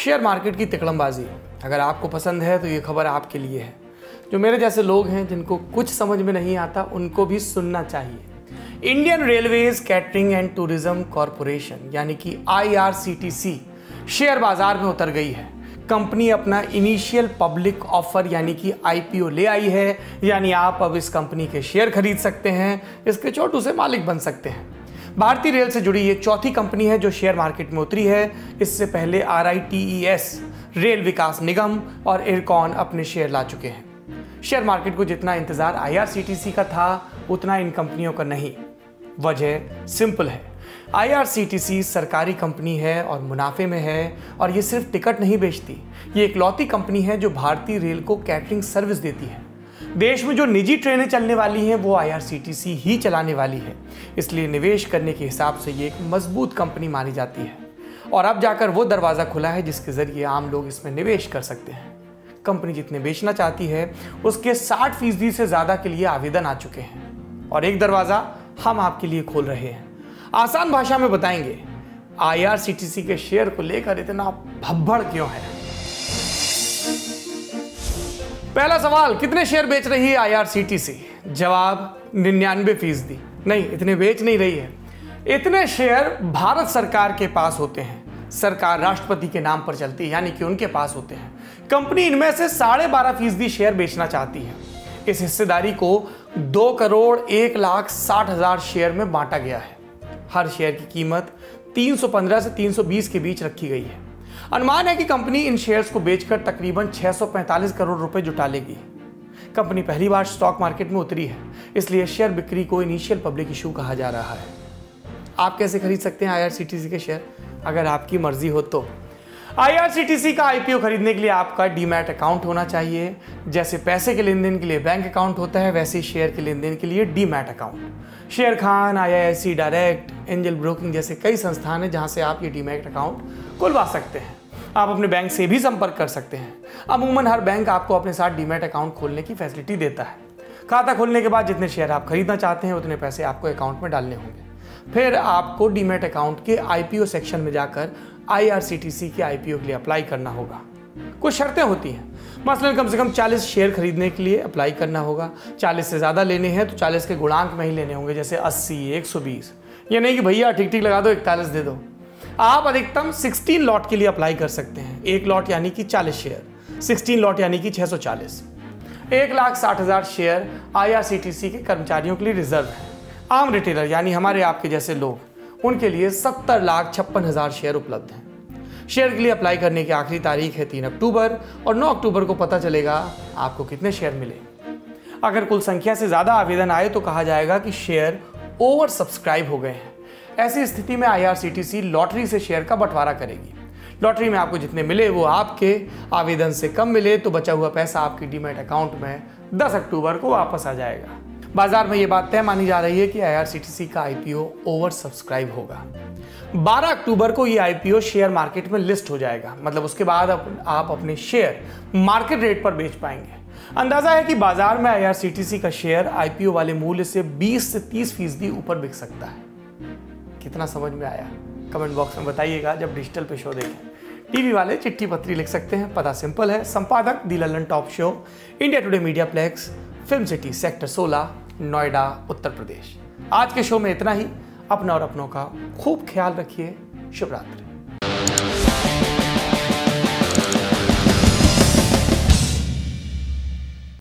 Share market की तिकड़मबाजी। अगर आपको पसंद है तो ये खबर आपके लिए है। जो मेरे जैसे लोग हैं, जिनको कुछ समझ में नहीं आता, उनको भी सुनना चाहिए। Indian railways catering and tourism corporation यानी कि आईआरसीटीसी शेयर बाज़ार में उतर गई है। कंपनी अपना इनिशियल पब्लिक ऑफ़र यानी कि आईपीओ ले आई है। यानी आप अब इस कंपनी के शेयर खरीद सकते हैं, इसके छोटू से मालिक बन सकते हैं। भारतीय रेल से जुड़ी ये चौथी कंपनी है जो शेयर मार्केट में उतरी है। इससे पहले आरआईटीईएस, रेल विकास निगम और एयरकॉन अपने शेयर ला चुके हैं। शेयर मार्केट को जितना इंतज़ार आईआरसीटीसी का था, उतना इन कंपनियों का नहीं। वजह सिंपल है। आईआरसीटीसी सरकारी कंपनी है और मुनाफे में है और ये सिर्फ़ टिकट नहीं बेचती। ये इकलौती कंपनी है जो भारतीय रेल को कैटरिंग सर्विस देती है। देश में जो निजी ट्रेनें चलने वाली हैं, वो आईआरसीटीसी ही चलाने वाली है। इसलिए निवेश करने के हिसाब से ये एक मज़बूत कंपनी मानी जाती है। और अब जाकर वो दरवाज़ा खुला है, जिसके ज़रिए आम लोग इसमें निवेश कर सकते हैं। कंपनी जितने बेचना चाहती है, उसके 60 फ़ीसदी से ज़्यादा के लिए आवेदन आ चुके हैं। और एक दरवाज़ा हम आपके लिए खोल रहे हैं। आसान भाषा में बताएँगे आईआरसीटीसी के शेयर को लेकर इतना भब्बड़ क्यों है? पहला सवाल, कितने शेयर बेच रही है आईआरसीटीसी जवाब, निन्यानवे फ़ीसदी। नहीं, इतने बेच नहीं रही है। इतने शेयर भारत सरकार के पास होते हैं। सरकार राष्ट्रपति के नाम पर चलती है, यानी कि उनके पास होते हैं। कंपनी इनमें से साढ़े बारह फ़ीसदी शेयर बेचना चाहती है। इस हिस्सेदारी को दो करोड़ एक लाख साठ हज़ार शेयर में बांटा गया है। हर शेयर की कीमत 315 से 320 के बीच रखी गई है। अनुमान है कि कंपनी इन शेयर्स को बेचकर तकरीबन 645 करोड़ रुपए जुटा लेगी। कंपनी पहली बार स्टॉक मार्केट में उतरी है, इसलिए शेयर बिक्री को इनिशियल पब्लिक इशू कहा जा रहा है। आप कैसे खरीद सकते हैं आईआरसीटीसी के शेयर? अगर आपकी मर्ज़ी हो तो। आईआरसीटीसी का आईपीओ खरीदने के लिए आपका डीमैट अकाउंट होना चाहिए। जैसे पैसे के लेन देन के लिए बैंक अकाउंट होता है, वैसे शेयर के लेन देन के लिए demat account. Sharekhan I direct Angel broking जैसे कई संस्थान हैं जहाँ से आप ये डीमैट अकाउंट खुलवा सकते हैं। आप अपने बैंक से भी संपर्क कर सकते हैं। अमूमन हर बैंक आपको अपने साथ डीमैट अकाउंट खोलने की फैसिलिटी देता है। खाता खोलने के बाद जितने शेयर आप खरीदना चाहते हैं, उतने पैसे आपको अकाउंट में डालने होंगे। फिर आपको डीमेट अकाउंट के आईपीओ सेक्शन में जाकर आईआरसीटीसी के आईपीओ के लिए अप्लाई करना होगा। कुछ शर्तें होती हैं। मसलन कम से कम 40 शेयर खरीदने के लिए अप्लाई करना होगा। 40 से ज़्यादा लेने हैं तो 40 के गुणांक में ही लेने होंगे, जैसे 80 120 ये नहीं कि भैया ठीक ठीक लगा दो, इकतालीस दे दो। आप अधिकतम 16 लॉट के लिए अप्लाई कर सकते हैं। एक लॉट यानी कि 40 शेयर। 16 लॉट यानी कि 640 एक लाख साठ हज़ार शेयर आईआरसीटीसी के कर्मचारियों के लिए रिज़र्व है। आम रिटेलर यानी हमारे आपके जैसे लोग, उनके लिए सत्तर लाख छप्पन हज़ार शेयर उपलब्ध हैं। शेयर के लिए अप्लाई करने की आखिरी तारीख है तीन अक्टूबर और नौ अक्टूबर को पता चलेगा आपको कितने शेयर मिले। अगर कुल संख्या से ज़्यादा आवेदन आए तो कहा जाएगा कि शेयर ओवर सब्सक्राइब हो गए हैं। ऐसी स्थिति में आईआरसीटीसी लॉटरी से शेयर का बंटवारा करेगी। लॉटरी में आपको जितने मिले वो आपके, आवेदन से कम मिले तो बचा हुआ पैसा आपकी डीमेट अकाउंट में 10 अक्टूबर को वापस आ जाएगा। बाज़ार में ये बात तय मानी जा रही है कि आईआरसीटीसी का आईपीओ ओवर सब्सक्राइब होगा। 12 अक्टूबर को ये आईपीओ शेयर मार्केट में लिस्ट हो जाएगा। मतलब उसके बाद आप अपने शेयर मार्केट रेट पर बेच पाएँगे। अंदाज़ा है कि बाज़ार में आईआरसीटीसी का शेयर आईपीओ वाले मूल्य से 20 से 30 फ़ीसदी ऊपर बिक सकता है। कितना समझ में आया? कमेंट बॉक्स में बताइएगा, जब डिजिटल पे शो देखें। टीवी वाले चिट्ठी पत्री लिख सकते हैं, पता सिंपल है। संपादक the Lallantop show, India Today media plex film city sector 16 Noida, Uttar Pradesh. आज के शो में इतना ही। अपना और अपनों का खूब ख्याल रखिए। शुभ रात्रि